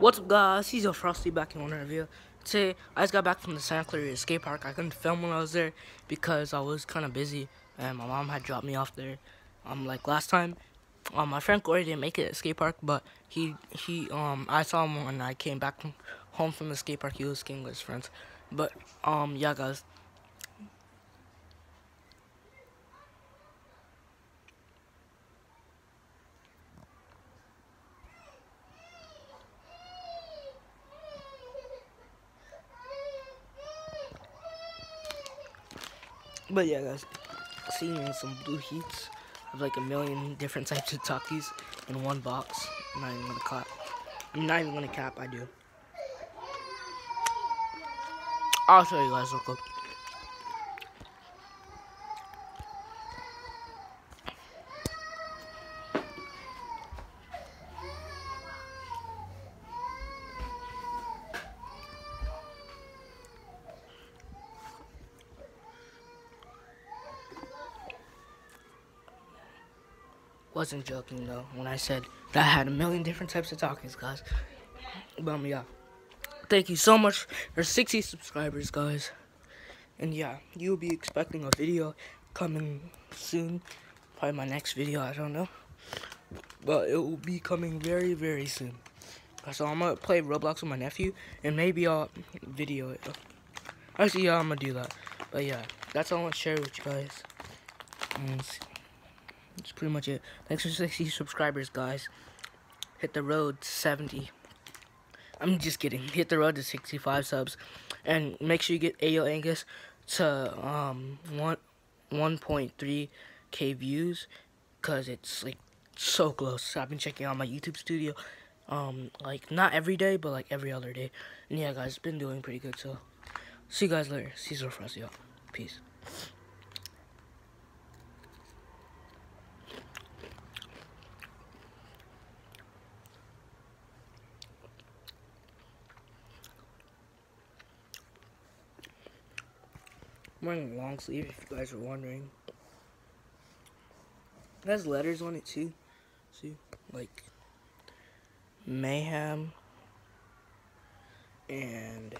What's up guys, he's your Frosty back in one review. Today, I just got back from the Santa Clarita skate park. I couldn't film when I was there because I was kind of busy and my mom had dropped me off there. Um, like last time, um, my friend Corey didn't make it at the skate park, but he, he, um, I saw him when I came back home from the skate park. He was skating with his friends. But, um, yeah guys, But yeah, guys, seeing some blue heats of like a million different types of Takis in one box. I'm not even gonna cap. I'm not even gonna cap. I do. I'll show you guys real quick. Wasn't joking though when I said that I had a million different types of Takis, guys. But yeah. Thank you so much for 60 subscribers, guys. And yeah, you'll be expecting a video coming soon. Probably my next video, I don't know. But it will be coming very, very soon. So I'm gonna play Roblox with my nephew, and maybe I'll video it. Actually, yeah, I'm gonna do that. But yeah, that's all I want to share with you guys. That's pretty much it. Thanks for 60 subscribers, guys. Hit the road to 70. I'm just kidding. Hit the road to 65 subs. And make sure you get Ayo Angus to um, 1 1.3k views. Because it's like so close. I've been checking out my YouTube studio. Um, like not every day, but like every other day. And yeah, guys, it's been doing pretty good. So, see you guys later. Caesar Frosty, Peace. I'm wearing a long sleeve if you guys are wondering. It has letters on it too. See? Like Mayhem and